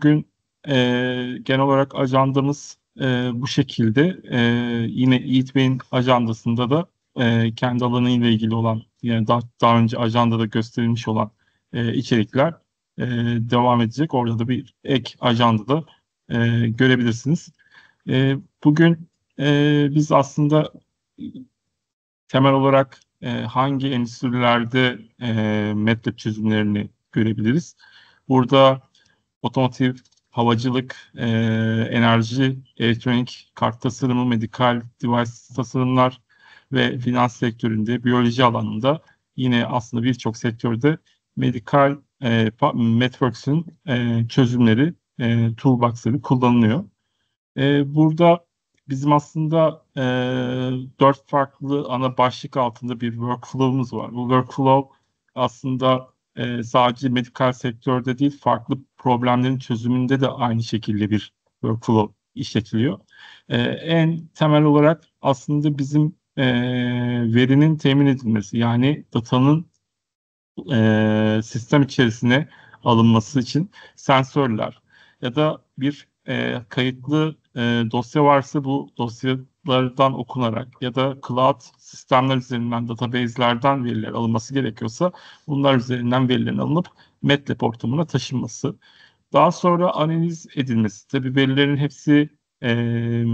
bugün e, genel olarak ajandamız e, bu şekilde. E, yine Yiğit Bey'in ajandasında da e, kendi alanıyla ilgili olan yani daha, daha önce ajandada gösterilmiş olan e, içerikler e, devam edecek. Orada da bir ek ajandada e, görebilirsiniz. E, bugün e, biz aslında temel olarak e, hangi endüstrilerde e, MATLAB çözümlerini görebiliriz? Burada otomotiv, havacılık, e, enerji, elektronik, kart tasarımı, medikal device tasarımlar ve finans sektöründe, biyoloji alanında yine aslında birçok sektörde medikal e, networks'ün e, çözümleri, e, toolbox'ları kullanılıyor. E, burada bizim aslında e, dört farklı ana başlık altında bir workflow'umuz var. Bu workflow aslında e, sadece medikal sektörde değil, farklı problemlerin çözümünde de aynı şekilde bir workflow işletiliyor. E, en temel olarak aslında bizim e, verinin temin edilmesi, yani datanın e, sistem içerisine alınması için sensörler ya da bir e, kayıtlı e, dosya varsa bu dosyalardan okunarak ya da cloud sistemler üzerinden database'lerden veriler alınması gerekiyorsa bunlar üzerinden verilerin alınıp MATLAB ortamına taşınması. Daha sonra analiz edilmesi. Tabii verilerin hepsi e,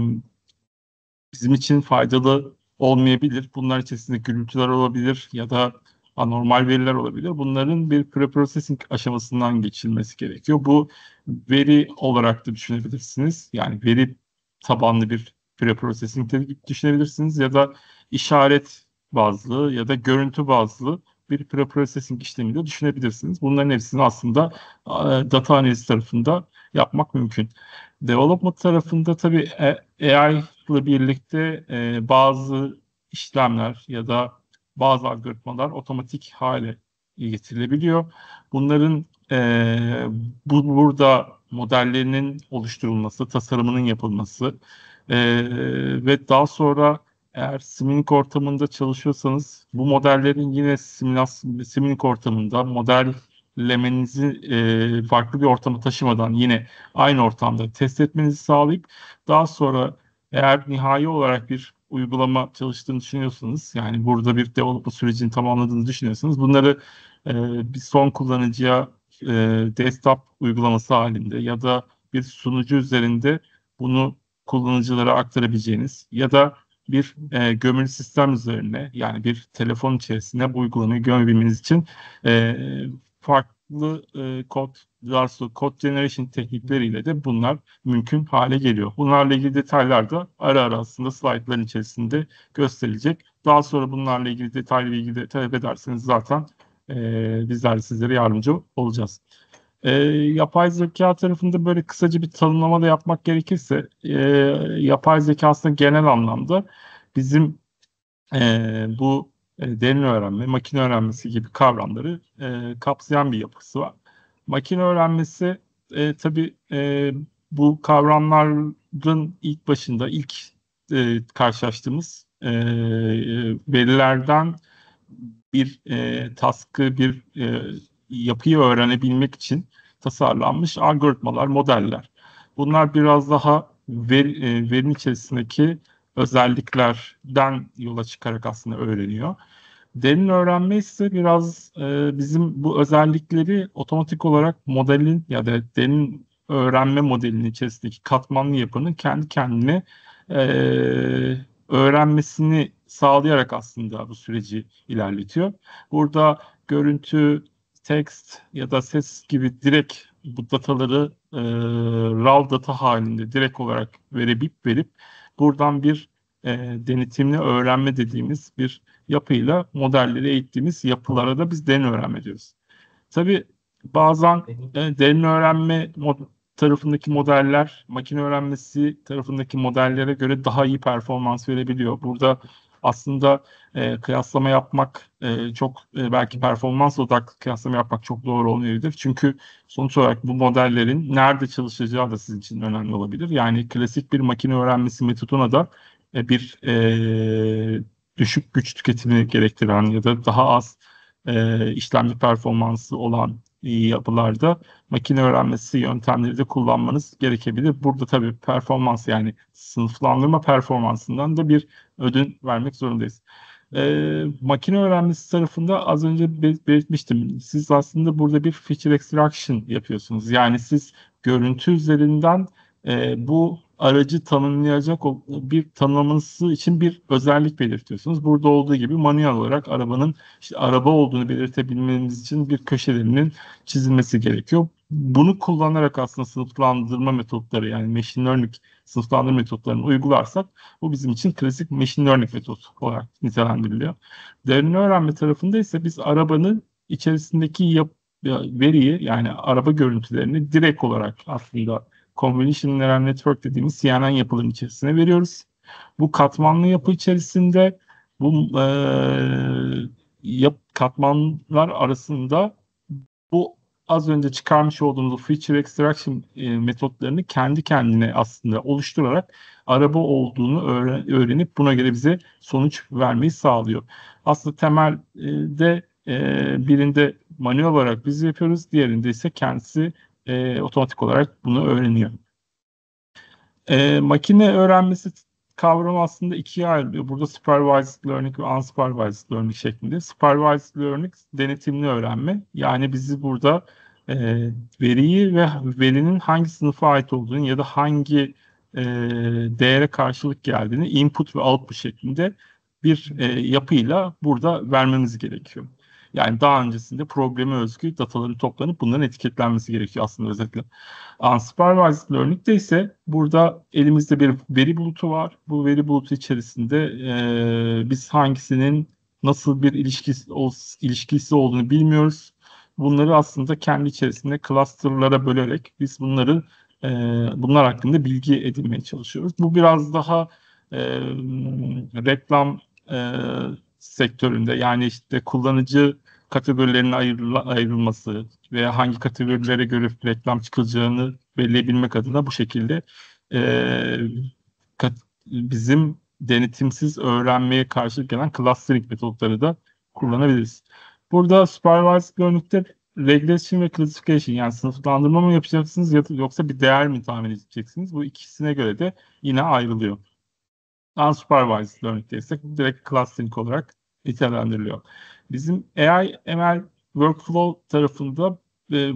bizim için faydalı olmayabilir. Bunlar içerisinde gürültüler olabilir ya da anormal veriler olabilir. Bunların bir preprocessing aşamasından geçilmesi gerekiyor. Bu veri olarak da düşünebilirsiniz. Yani veri tabanlı bir preprocessing de düşünebilirsiniz ya da işaret bazlı ya da görüntü bazlı bir preprocessing işlemi de düşünebilirsiniz. Bunların hepsini aslında data analiz tarafında yapmak mümkün. Development tarafında tabii e, AI ile birlikte e, bazı işlemler ya da bazı algoritmalar otomatik hale getirilebiliyor. Bunların e, bu burada modellerinin oluşturulması, tasarımının yapılması e, ve daha sonra eğer Simulink ortamında çalışıyorsanız bu modellerin yine simülasyon ortamında modellemenizi e, farklı bir ortama taşımadan yine aynı ortamda test etmenizi sağlayıp daha sonra eğer nihai olarak bir uygulama çalıştığını düşünüyorsanız yani burada bir development sürecini tamamladığını düşünüyorsanız bunları e, bir son kullanıcıya e, desktop uygulaması halinde ya da bir sunucu üzerinde bunu kullanıcılara aktarabileceğiniz ya da bir e, gömülü sistem üzerine yani bir telefon içerisinde bu uygulamayı gömebilmeniz için e, farklı e, kod Larso Code Generation teknikleriyle de bunlar mümkün hale geliyor. Bunlarla ilgili detaylar da ara ara aslında slaytların içerisinde gösterilecek. Daha sonra bunlarla ilgili detaylı bilgi de talep ederseniz zaten e, bizler sizlere yardımcı olacağız. E, yapay zeka tarafında böyle kısaca bir tanımlama da yapmak gerekirse e, yapay zeka aslında genel anlamda bizim e, bu e, derin öğrenme, makine öğrenmesi gibi kavramları e, kapsayan bir yapısı var. Makine öğrenmesi e, tabii e, bu kavramların ilk başında ilk e, karşılaştığımız e, verilerden bir e, taskı, bir e, yapıyı öğrenebilmek için tasarlanmış algoritmalar, modeller. Bunlar biraz daha ver, e, verinin içerisindeki özelliklerden yola çıkarak aslında öğreniyor. Derin öğrenme ise biraz e, bizim bu özellikleri otomatik olarak modelin ya da derin öğrenme modelinin içerisindeki katmanlı yapının kendi kendine e, öğrenmesini sağlayarak aslında bu süreci ilerletiyor. Burada görüntü, text ya da ses gibi direkt bu dataları e, raw data halinde direkt olarak verip verip buradan bir e, denetimli öğrenme dediğimiz bir yapıyla modelleri eğittiğimiz yapılara da biz derin öğrenme diyoruz. Tabii bazen e, derin öğrenme mod- tarafındaki modeller makine öğrenmesi tarafındaki modellere göre daha iyi performans verebiliyor. Burada aslında e, kıyaslama yapmak e, çok e, belki performans odaklı kıyaslama yapmak çok doğru olmayabilir. Çünkü sonuç olarak bu modellerin nerede çalışacağı da sizin için önemli olabilir. Yani klasik bir makine öğrenmesi metoduna da e, bir e, düşük güç tüketimi gerektiren ya da daha az e, işlemci performansı olan yapılarda makine öğrenmesi yöntemleri de kullanmanız gerekebilir. Burada tabii performans yani sınıflandırma performansından da bir ödün vermek zorundayız. E, makine öğrenmesi tarafında az önce belirtmiştim. Siz aslında burada bir feature extraction yapıyorsunuz. Yani siz görüntü üzerinden e, bu aracı tanımlayacak bir tanımlaması için bir özellik belirtiyorsunuz. Burada olduğu gibi manuel olarak arabanın işte araba olduğunu belirtebilmeniz için bir köşelerinin çizilmesi gerekiyor. Bunu kullanarak aslında sınıflandırma metotları yani machine learning sınıflandırma metotlarını uygularsak bu bizim için klasik machine learning metot olarak nitelendiriliyor. Derin öğrenme tarafında ise biz arabanın içerisindeki yap veriyi yani araba görüntülerini direkt olarak aslında Convolution Neural Network dediğimiz CNN yapıların içerisine veriyoruz. Bu katmanlı yapı içerisinde bu e, yap, katmanlar arasında bu az önce çıkarmış olduğumuz feature extraction e, metotlarını kendi kendine aslında oluşturarak araba olduğunu öğren, öğrenip buna göre bize sonuç vermeyi sağlıyor. Aslında temelde e, birinde manuel olarak biz yapıyoruz, diğerinde ise kendisi e, otomatik olarak bunu öğreniyor. E, makine öğrenmesi kavramı aslında ikiye ayrılıyor. Burada supervised learning ve unsupervised learning şeklinde. Supervised learning denetimli öğrenme. Yani bizi burada e, veriyi ve verinin hangi sınıfa ait olduğunu ya da hangi e, değere karşılık geldiğini input ve output şeklinde bir e, yapıyla burada vermemiz gerekiyor. Yani daha öncesinde probleme özgü dataların toplanıp bunların etiketlenmesi gerekiyor aslında özetle. Unsupervised learning'de ise burada elimizde bir veri bulutu var. Bu veri bulutu içerisinde e, biz hangisinin nasıl bir ilişkisi, ilişkisi olduğunu bilmiyoruz. Bunları aslında kendi içerisinde clusterlara bölerek biz bunları e, bunlar hakkında bilgi edinmeye çalışıyoruz. Bu biraz daha e, reklam e, sektöründe yani işte kullanıcı kategorilerinin ayrılması veya hangi kategorilere göre reklam çıkılacağını belirleyebilmek adına bu şekilde e, kat, bizim denetimsiz öğrenmeye karşılık gelen clustering metotları da kullanabiliriz. Burada supervised learning'de regression ve classification yani sınıflandırma mı yapacaksınız yoksa bir değer mi tahmin edeceksiniz? Bu ikisine göre de yine ayrılıyor. Unsupervised learning'de ise direkt clustering olarak nitelendiriliyor. Bizim AI ML workflow tarafında e,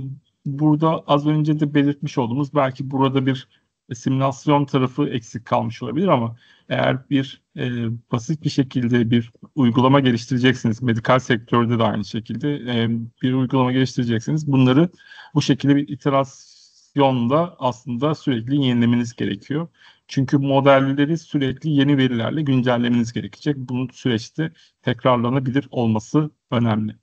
burada az önce de belirtmiş olduğumuz belki burada bir simülasyon tarafı eksik kalmış olabilir ama eğer bir e, basit bir şekilde bir uygulama geliştireceksiniz, medikal sektörde de aynı şekilde e, bir uygulama geliştireceksiniz. Bunları bu şekilde bir iterasyonda aslında sürekli yenilemeniz gerekiyor. Çünkü modelleri sürekli yeni verilerle güncellemeniz gerekecek. Bunun süreçte tekrarlanabilir olması önemli.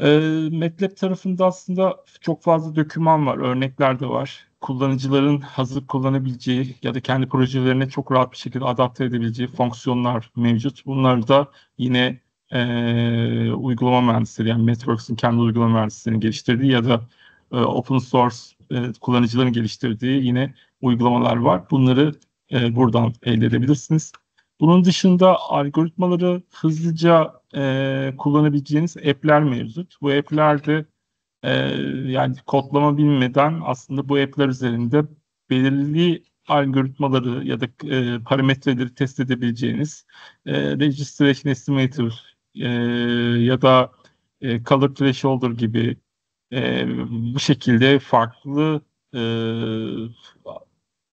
E, MATLAB tarafında aslında çok fazla doküman var, örnekler de var. Kullanıcıların hazır kullanabileceği ya da kendi projelerine çok rahat bir şekilde adapte edebileceği fonksiyonlar mevcut. Bunlar da yine e, uygulama mühendisleri yani Networks'ın kendi uygulama mühendislerinin geliştirdiği ya da e, open source e, kullanıcıların geliştirdiği yine uygulamalar var. Bunları e, buradan elde edebilirsiniz. Bunun dışında algoritmaları hızlıca e, kullanabileceğiniz app'ler mevcut. Bu app'lerde e, yani kodlama bilmeden aslında bu app'ler üzerinde belirli algoritmaları ya da e, parametreleri test edebileceğiniz e, registration estimator e, ya da e, color thresholder gibi e, bu şekilde farklı e,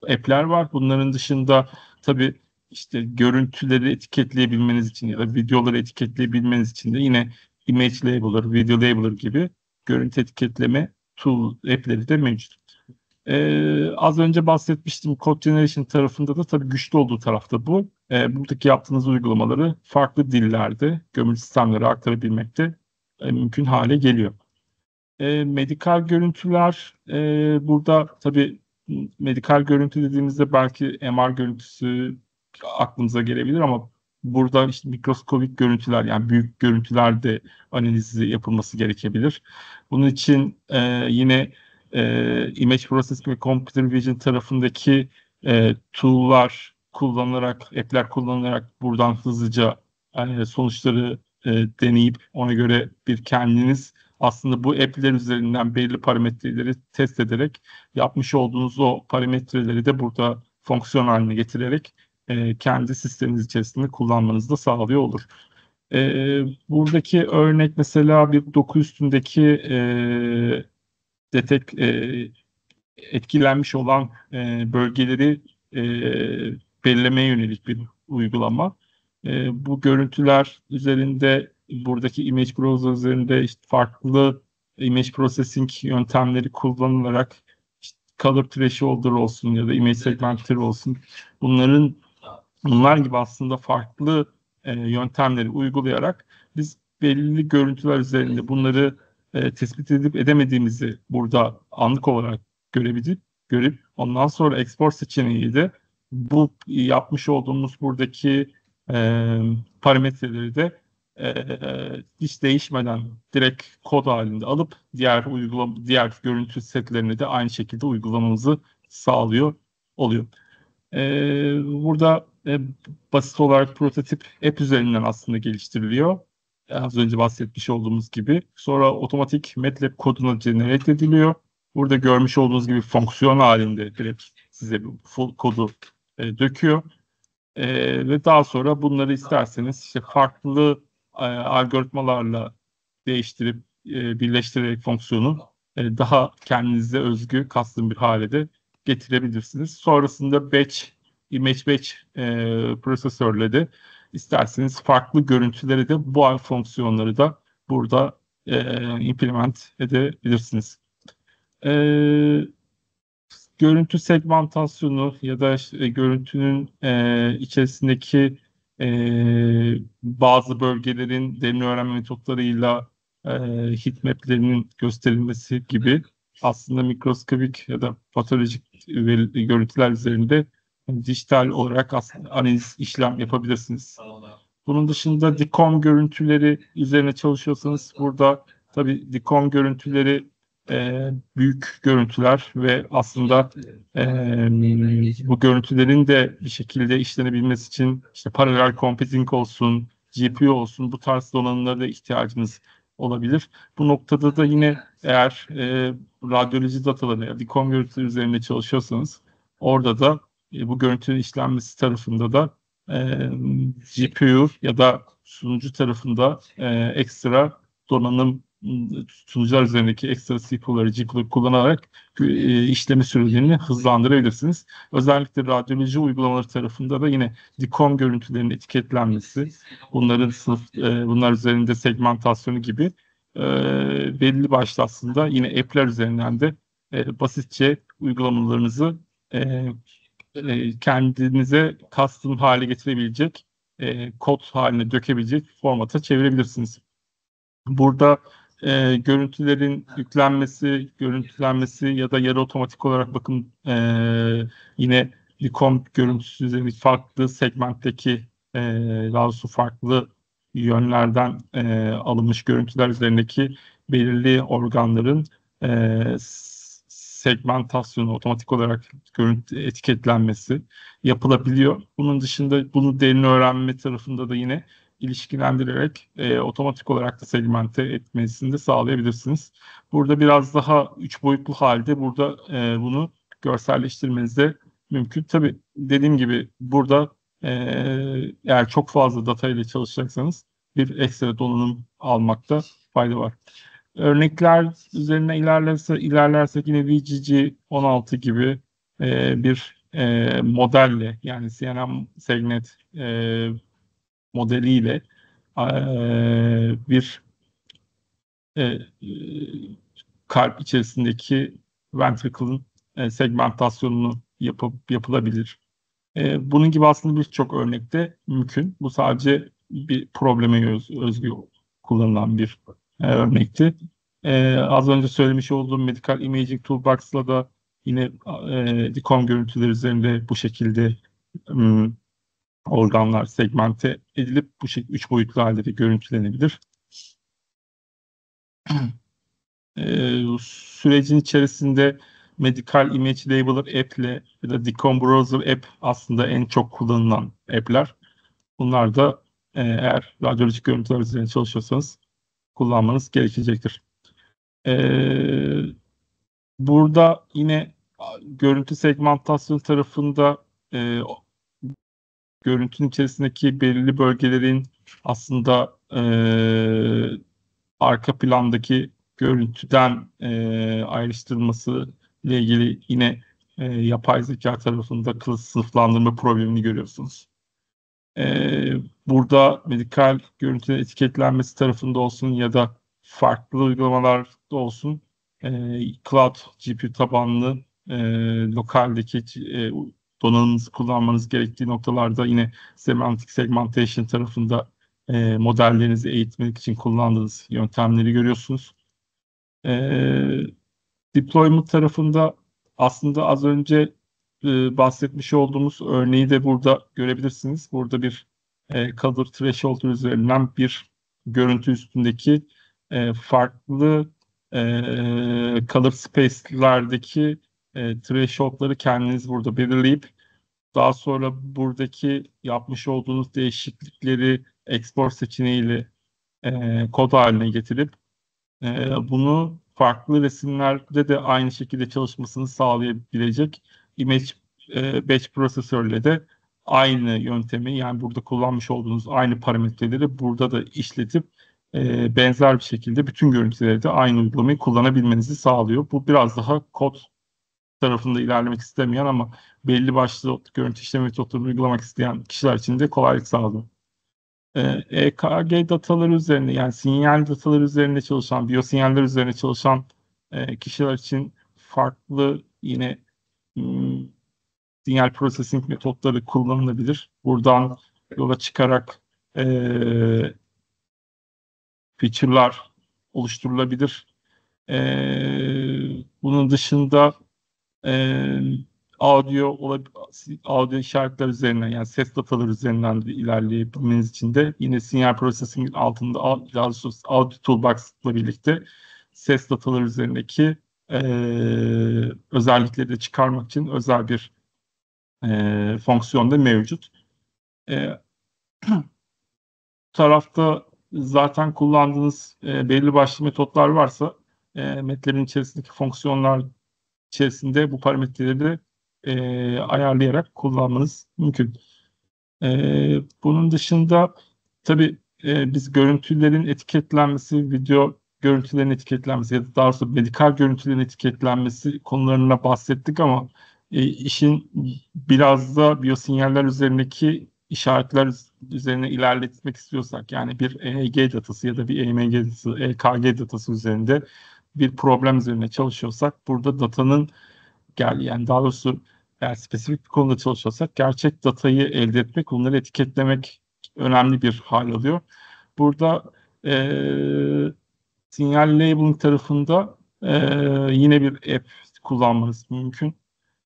app'ler var. Bunların dışında tabii işte görüntüleri etiketleyebilmeniz için ya da videoları etiketleyebilmeniz için de yine image labeler, video labeler gibi görüntü etiketleme tool app'leri de mevcut. Ee, az önce bahsetmiştim Code Generation tarafında da tabii güçlü olduğu tarafta bu. Ee, buradaki yaptığınız uygulamaları farklı dillerde gömülü sistemlere aktarabilmekte e, mümkün hale geliyor. E, medikal görüntüler e, burada tabii medikal görüntü dediğimizde belki MR görüntüsü aklımıza gelebilir ama burada işte mikroskobik görüntüler yani büyük görüntüler de analizi yapılması gerekebilir. Bunun için e, yine e, image processing ve computer vision tarafındaki e, tool'lar kullanılarak, app'ler kullanılarak buradan hızlıca e, sonuçları e, deneyip ona göre bir kendiniz aslında bu app'ler üzerinden belirli parametreleri test ederek yapmış olduğunuz o parametreleri de burada fonksiyon haline getirerek e, kendi sisteminiz içerisinde kullanmanızı da sağlıyor olur. E, buradaki örnek mesela bir doku üstündeki e, detek e, etkilenmiş olan e, bölgeleri e, belirlemeye yönelik bir uygulama. E, bu görüntüler üzerinde buradaki image browser üzerinde işte farklı image processing yöntemleri kullanılarak işte color thresholder olsun ya da image segmenter olsun bunların bunlar gibi aslında farklı e, yöntemleri uygulayarak biz belirli görüntüler üzerinde bunları e, tespit edip edemediğimizi burada anlık olarak görebilip görüp ondan sonra export seçeneği de bu yapmış olduğumuz buradaki e, parametreleri de e, hiç değişmeden direkt kod halinde alıp diğer uygulama diğer görüntü setlerini de aynı şekilde uygulamamızı sağlıyor oluyor. E, burada e, basit olarak prototip app üzerinden aslında geliştiriliyor. Az önce bahsetmiş olduğumuz gibi. Sonra otomatik MATLAB koduna generate ediliyor. Burada görmüş olduğunuz gibi fonksiyon halinde direkt size full kodu e, döküyor. E, ve daha sonra bunları isterseniz işte farklı e, algoritmalarla değiştirip e, birleştirerek fonksiyonu e, daha kendinize özgü custom bir hale de getirebilirsiniz. Sonrasında batch, image batch e, prosesörle de isterseniz farklı görüntüleri de bu fonksiyonları da burada e, implement edebilirsiniz. E, görüntü segmentasyonu ya da işte görüntünün e, içerisindeki e, bazı bölgelerin derin öğrenme metotlarıyla e, heatmaplerinin gösterilmesi gibi aslında mikroskobik ya da patolojik görüntüler üzerinde dijital olarak aslında analiz işlem yapabilirsiniz. Bunun dışında DICOM görüntüleri üzerine çalışıyorsanız burada tabii DICOM görüntüleri e, büyük görüntüler ve aslında e, bu görüntülerin de bir şekilde işlenebilmesi için işte paralel computing olsun, GPU olsun bu tarz donanımlara da ihtiyacınız olabilir. Bu noktada da yine eğer e, radyoloji dataları ya DICOM görüntüleri üzerinde çalışıyorsanız orada da e, bu görüntünün işlenmesi tarafında da e, GPU ya da sunucu tarafında e, ekstra donanım sunucular üzerindeki ekstra CPU'ları, GPU'ları kullanarak e, işlemi sürecini hızlandırabilirsiniz. Özellikle radyoloji uygulamaları tarafında da yine DICOM görüntülerinin etiketlenmesi, bunların sınıf, e, bunlar üzerinde segmentasyonu gibi e, belli başlı aslında yine app'ler üzerinden de e, basitçe uygulamalarınızı e, e, kendinize custom hale getirebilecek, e, kod haline dökebilecek formata çevirebilirsiniz. Burada e, görüntülerin yüklenmesi, görüntülenmesi ya da yarı otomatik olarak bakın e, yine Licom görüntüsü üzerinde farklı segmentteki e, daha doğrusu farklı yönlerden e, alınmış görüntüler üzerindeki belirli organların e, segmentasyonu otomatik olarak görüntü etiketlenmesi yapılabiliyor. Bunun dışında bunu derin öğrenme tarafında da yine ilişkilendirerek e, otomatik olarak da segmente etmesini de sağlayabilirsiniz. Burada biraz daha üç boyutlu halde burada e, bunu görselleştirmeniz de mümkün. Tabii dediğim gibi burada e, eğer çok fazla data ile çalışacaksanız bir ekstra donanım almakta fayda var. Örnekler üzerine ilerlerse, ilerlersek yine VGG 16 gibi e, bir e, modelle yani CNN Segnet e, modeliyle e, bir e, kalp içerisindeki ventricle'ın e, segmentasyonunu yapıp yapılabilir. E, bunun gibi aslında birçok örnekte mümkün. Bu sadece bir probleme öz, özgü kullanılan bir e, örnekti. E, az önce söylemiş olduğum Medical Imaging Toolbox'la da yine e, DICOM görüntüleri üzerinde bu şekilde organlar segmente edilip bu şekilde üç boyutlu halde de görüntülenebilir. e, sürecin içerisinde Medical Image Labeler App ile ya da Decom Browser App aslında en çok kullanılan app'ler. Bunlar da e, eğer radyolojik görüntüler üzerine çalışıyorsanız kullanmanız gerekecektir. Ee, burada yine görüntü segmentasyon tarafında e, görüntünün içerisindeki belirli bölgelerin aslında e, arka plandaki görüntüden e, ayrıştırılması ile ilgili yine e, yapay zeka tarafında kılıç sınıflandırma problemini görüyorsunuz. E, burada medikal görüntülerin etiketlenmesi tarafında olsun ya da farklı uygulamalarda olsun e, cloud GPU tabanlı e, lokaldeki e, donanımınızı kullanmanız gerektiği noktalarda yine semantik segmentation tarafında e, modellerinizi eğitmek için kullandığınız yöntemleri görüyorsunuz. E, deployment tarafında aslında az önce e, bahsetmiş olduğumuz örneği de burada görebilirsiniz. Burada bir e, color threshold üzerinden bir görüntü üstündeki e, farklı e, color space'lerdeki e, threshold'ları kendiniz burada belirleyip daha sonra buradaki yapmış olduğunuz değişiklikleri export seçeneğiyle e, kod haline getirip e, bunu farklı resimlerde de aynı şekilde çalışmasını sağlayabilecek image e, batch prosesörle de aynı yöntemi yani burada kullanmış olduğunuz aynı parametreleri burada da işletip e, benzer bir şekilde bütün görüntüleri de aynı uygulamayı kullanabilmenizi sağlıyor. Bu biraz daha kod tarafında ilerlemek istemeyen ama belli başlı görüntü işleme metotlarını uygulamak isteyen kişiler için de kolaylık sağlıyor. EKG e dataları üzerine yani sinyal dataları üzerinde çalışan, biyosinyaller üzerine çalışan e, kişiler için farklı yine hmm, sinyal processing metotları kullanılabilir. Buradan yola çıkarak e, feature'lar oluşturulabilir. E, bunun dışında e, audio audio işaretler üzerinden yani ses dataları üzerinden de ilerleyebilmeniz için de yine sinyal processing altında daha doğrusu audio toolbox'la birlikte ses dataları üzerindeki e, özellikleri de çıkarmak için özel bir e, fonksiyon da mevcut. E, tarafta zaten kullandığınız e, belli başlı metotlar varsa e, metlerin içerisindeki fonksiyonlar içerisinde bu parametreleri e, ayarlayarak kullanmanız mümkün. E, bunun dışında tabii e, biz görüntülerin etiketlenmesi, video görüntülerin etiketlenmesi ya da daha doğrusu medikal görüntülerin etiketlenmesi konularına bahsettik ama e, işin biraz da biyosinyaller üzerindeki işaretler üzerine ilerletmek istiyorsak yani bir EEG datası ya da bir EMG datası, EKG datası üzerinde bir problem üzerine çalışıyorsak burada datanın gel yani daha doğrusu eğer spesifik bir konuda çalışıyorsak gerçek datayı elde etmek, onları etiketlemek önemli bir hal alıyor. Burada e, sinyal labeling tarafında e, yine bir app kullanmanız mümkün.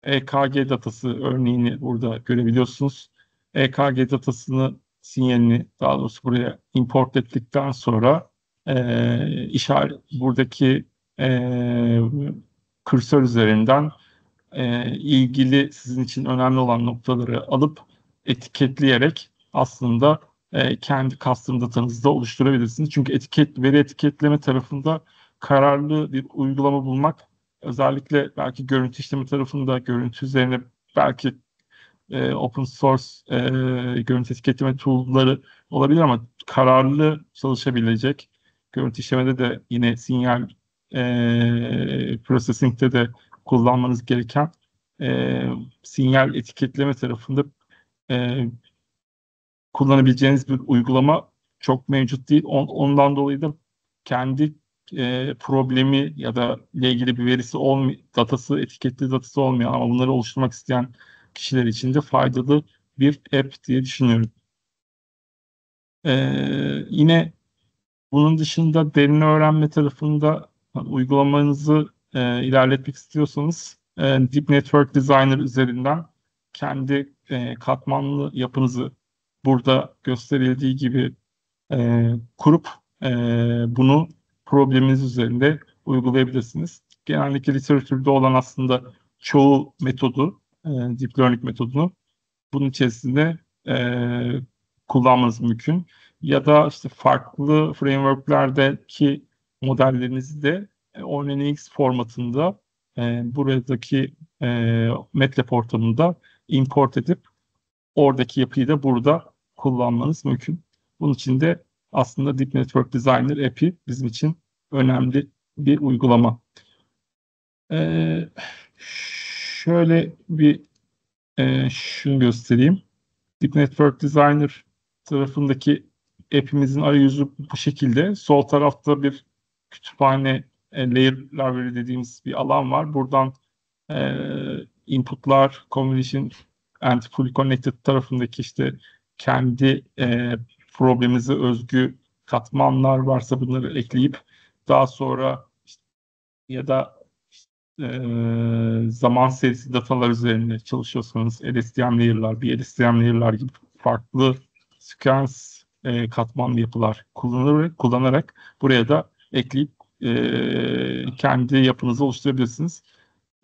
EKG datası örneğini burada görebiliyorsunuz. EKG datasını sinyalini daha doğrusu buraya import ettikten sonra e, işaret buradaki e, kursör üzerinden e, ilgili sizin için önemli olan noktaları alıp etiketleyerek aslında e, kendi custom datanızı da oluşturabilirsiniz. Çünkü etiket veri etiketleme tarafında kararlı bir uygulama bulmak özellikle belki görüntü işleme tarafında görüntü üzerine belki e, open source e, görüntü etiketleme tool'ları olabilir ama kararlı çalışabilecek görüntü işlemede de yine sinyal e, processing'de de kullanmanız gereken e, sinyal etiketleme tarafında e, kullanabileceğiniz bir uygulama çok mevcut değil. On, ondan dolayı da kendi e, problemi ya da ile ilgili bir verisi olmayan, datası, etiketli datası olmayan ama bunları oluşturmak isteyen kişiler için de faydalı bir app diye düşünüyorum. Ee, yine bunun dışında derin öğrenme tarafında uygulamanızı e, ilerletmek istiyorsanız e, Deep Network Designer üzerinden kendi e, katmanlı yapınızı burada gösterildiği gibi e, kurup e, bunu probleminiz üzerinde uygulayabilirsiniz. Genellikle literatürde olan aslında çoğu metodu, e, deep learning metodunu bunun içerisinde e, kullanmanız mümkün. Ya da işte farklı frameworklerdeki modellerinizi de ONNX formatında e, buradaki e, MATLAB ortamında import edip oradaki yapıyı da burada kullanmanız mümkün. Bunun için de aslında Deep Network Designer app'i bizim için önemli bir uygulama. Ee, şöyle bir e, şunu göstereyim. Deep Network Designer tarafındaki app'imizin arayüzü bu şekilde. Sol tarafta bir kütüphane e, layer library dediğimiz bir alan var. Buradan e, inputlar, combination and fully connected tarafındaki işte kendi e, problemimize özgü katmanlar varsa bunları ekleyip daha sonra işte, ya da e, zaman serisi datalar üzerinde çalışıyorsanız LSTM layer'lar, bir LSTM layer'lar gibi farklı sequence e, katmanlı yapılar kullanarak, kullanarak buraya da ekleyip e, kendi yapınızı oluşturabilirsiniz.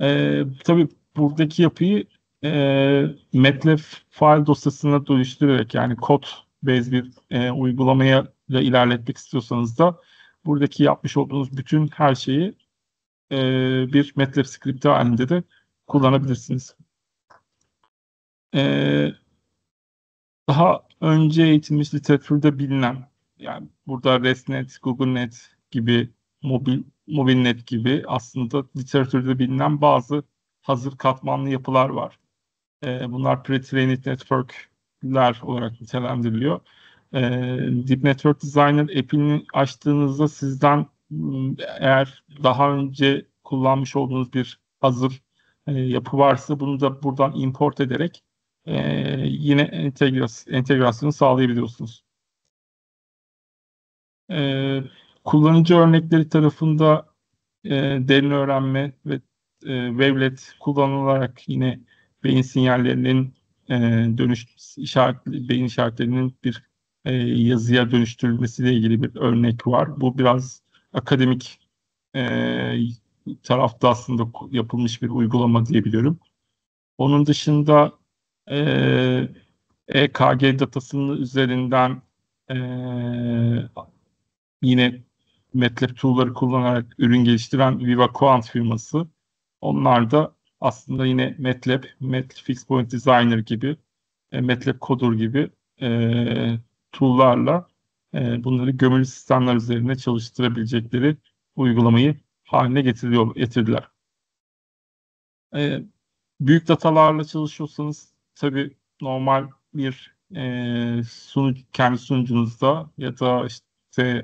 E, tabii buradaki yapıyı e, MATLAB file dosyasına dönüştürerek yani kod base bir e, uygulamaya ile ilerletmek istiyorsanız da buradaki yapmış olduğunuz bütün her şeyi e, bir MATLAB script halinde de kullanabilirsiniz. E, daha önce eğitilmiş literatürde bilinen yani burada ResNet, GoogleNet gibi mobil mobilnet gibi aslında literatürde bilinen bazı hazır katmanlı yapılar var. E, bunlar pre-trained network'ler olarak nitelendiriliyor. E, Deep Network Designer app'ini açtığınızda sizden eğer daha önce kullanmış olduğunuz bir hazır e, yapı varsa bunu da buradan import ederek e, yine entegrasyon, entegrasyonu sağlayabiliyorsunuz. E, kullanıcı örnekleri tarafında e, derin öğrenme ve e, wavelet kullanılarak yine beyin sinyallerinin e, dönüş işaret beyin işaretlerinin bir e, yazıya dönüştürülmesiyle ilgili bir örnek var. Bu biraz akademik e, tarafta aslında yapılmış bir uygulama diyebiliyorum. Onun dışında e, EKG datasının üzerinden e, yine MATLAB tool'ları kullanarak ürün geliştiren Viva Quant firması. Onlar da aslında yine MATLAB, MATLAB Fixed Point Designer gibi, e, MATLAB Coder gibi e, tool'larla e, bunları gömülü sistemler üzerine çalıştırabilecekleri uygulamayı haline getiriyor, getirdiler. E, büyük datalarla çalışıyorsanız tabii normal bir e, sunucu, kendi sunucunuzda ya da işte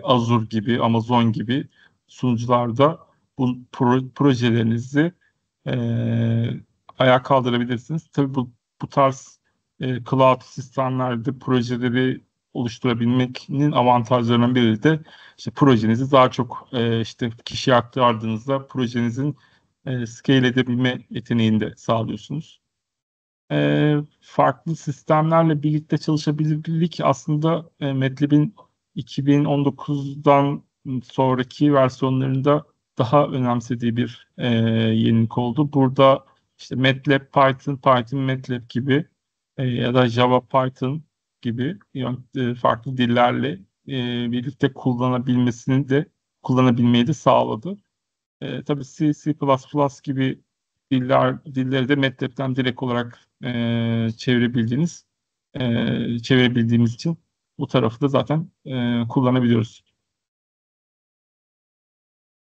Azure gibi, Amazon gibi sunucularda bu pro, projelerinizi e, ayağa kaldırabilirsiniz. Tabii bu, bu tarz e, cloud sistemlerde projeleri oluşturabilmenin avantajlarından biri de işte projenizi daha çok e, işte kişiye aktardığınızda projenizin e, scale edebilme yeteneğini de sağlıyorsunuz. E, farklı sistemlerle birlikte çalışabilirlik aslında e, MATLAB'in 2019'dan sonraki versiyonlarında daha önemsediği bir e, yenilik oldu. Burada işte MATLAB, Python, Python, MATLAB gibi e, ya da Java, Python gibi e, farklı dillerle e, birlikte kullanabilmesini de kullanabilmeyi de sağladı. E, tabii C, C++ gibi diller dilleri de MATLAB'den direkt olarak e, çevirebildiğiniz e, çevirebildiğimiz için bu tarafı da zaten e, kullanabiliyoruz.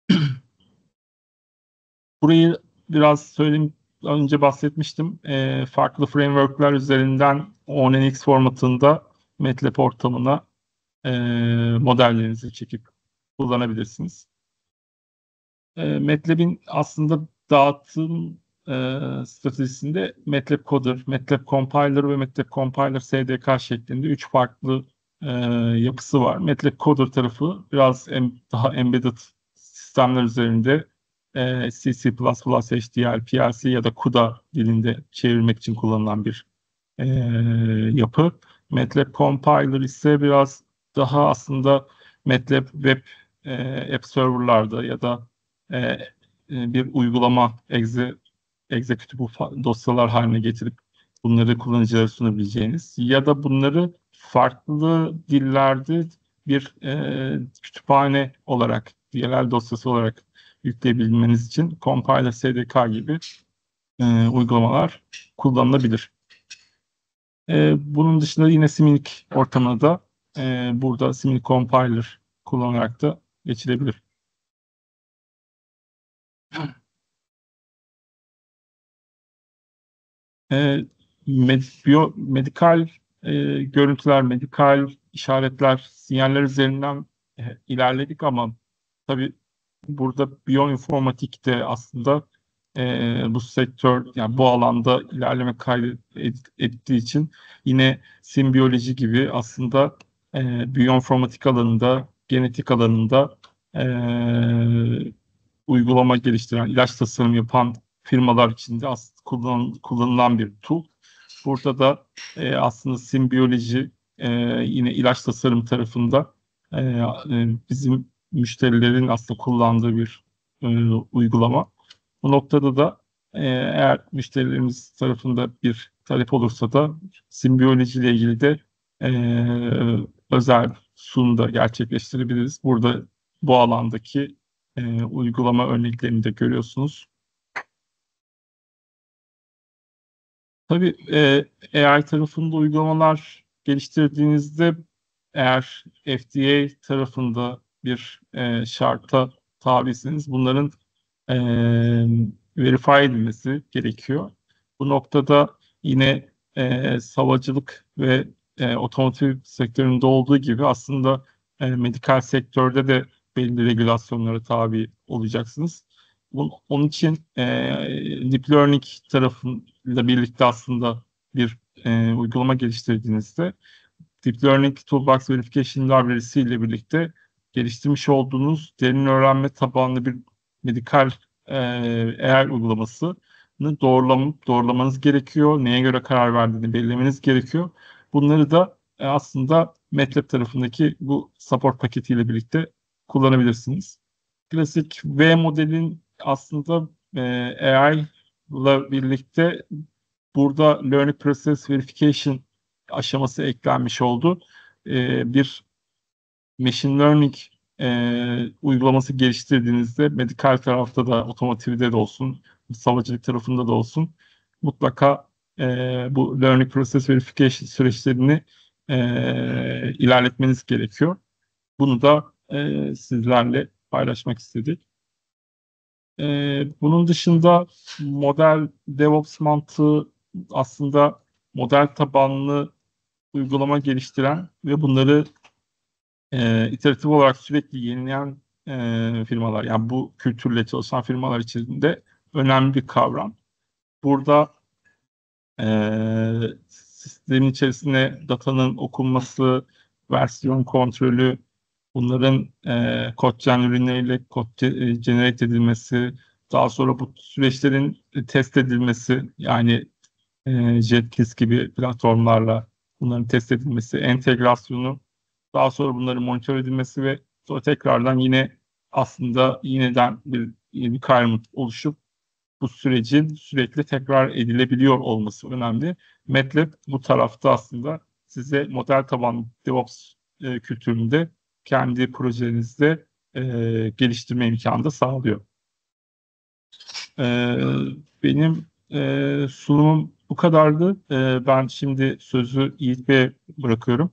Burayı biraz söyleyeyim önce bahsetmiştim. E, farklı frameworkler üzerinden ONNX formatında MATLAB ortamına e, modellerinizi çekip kullanabilirsiniz. E, MATLAB'in aslında dağıtım e, stratejisinde MATLAB Coder, MATLAB Compiler ve MATLAB Compiler SDK şeklinde üç farklı e, yapısı var. MATLAB Coder tarafı biraz em, daha embedded sistemler üzerinde e, C, C++, HDL, PLC ya da CUDA dilinde çevirmek için kullanılan bir e, yapı. MATLAB Compiler ise biraz daha aslında MATLAB web e, app serverlarda ya da e, e bir uygulama exe, executable dosyalar haline getirip bunları kullanıcılara sunabileceğiniz ya da bunları farklı dillerde bir e, kütüphane olarak DLL dosyası olarak yükleyebilmeniz için Compiler SDK gibi e, uygulamalar kullanılabilir. E, bunun dışında yine Simulink ortamına da e, burada Simulink Compiler kullanarak da geçilebilir. E, med, biyo, medikal e, görüntüler, medikal işaretler, sinyaller üzerinden e, ilerledik ama tabii burada biyoinformatikte aslında e, bu sektör yani bu alanda ilerleme kaydettiği için yine simbiyoloji gibi aslında e, biyoinformatik alanında, genetik alanında e, uygulama geliştiren, ilaç tasarım yapan firmalar içinde aslında kullan, kullanılan bir tool. Burada da e, aslında simbiyoloji e, yine ilaç tasarım tarafında e, e, bizim müşterilerin aslında kullandığı bir e, uygulama. Bu noktada da e, eğer müşterilerimiz tarafında bir talep olursa da simbiyoloji ile ilgili de e, özel sunum da gerçekleştirebiliriz. Burada bu alandaki e, uygulama örneklerini de görüyorsunuz. Tabii e, AI tarafında uygulamalar geliştirdiğinizde eğer FDA tarafında bir e, şarta tabisiniz bunların e, verify edilmesi gerekiyor. Bu noktada yine e, savacılık ve e, otomotiv sektöründe olduğu gibi aslında e, medikal sektörde de belli regülasyonlara tabi olacaksınız. Onun için e, deep learning tarafıyla birlikte aslında bir e, uygulama geliştirdiğinizde Deep Learning Toolbox Verification Library ile birlikte geliştirmiş olduğunuz derin öğrenme tabanlı bir medikal e, eğer uygulamasını doğrulam doğrulamanız gerekiyor. Neye göre karar verdiğini belirlemeniz gerekiyor. Bunları da e, aslında MATLAB tarafındaki bu support paketiyle birlikte kullanabilirsiniz. Klasik V modelin aslında e, AI ile birlikte burada Learning Process Verification aşaması eklenmiş oldu. E, bir machine learning e, uygulaması geliştirdiğinizde medikal tarafta da otomotivde de olsun, savcılık tarafında da olsun mutlaka e, bu learning process verification süreçlerini e, ilerletmeniz gerekiyor. Bunu da e, sizlerle paylaşmak istedik. E, bunun dışında model DevOps mantığı aslında model tabanlı uygulama geliştiren ve bunları e, iteratif olarak sürekli yenileyen e, firmalar yani bu kültürle çalışan firmalar içinde önemli bir kavram. Burada e, sistemin içerisinde datanın okunması, versiyon kontrolü, bunların e, kod ürünleriyle kod generate edilmesi, daha sonra bu süreçlerin test edilmesi yani e, Jetkins gibi platformlarla bunların test edilmesi, entegrasyonu, daha sonra bunların monitör edilmesi ve sonra tekrardan yine aslında yeniden bir bir requirement oluşup bu sürecin sürekli tekrar edilebiliyor olması önemli. MATLAB bu tarafta aslında size model tabanlı DevOps e, kültüründe kendi projenizde e, geliştirme imkanı da sağlıyor. E, benim e, sunumum bu kadardı. E, ben şimdi sözü Yiğit Bey'e bırakıyorum.